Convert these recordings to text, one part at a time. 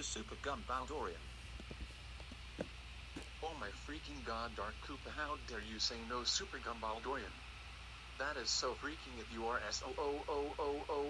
no SuperGumballDorian. Oh my freaking god Dark Koopa how dare you say no SuperGumballDorian. That is so freaking if you are S-O-O-O-O-O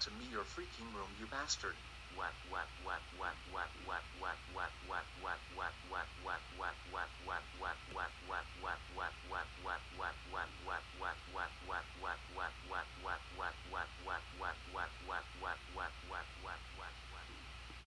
to me your freaking room, you bastard. What? What?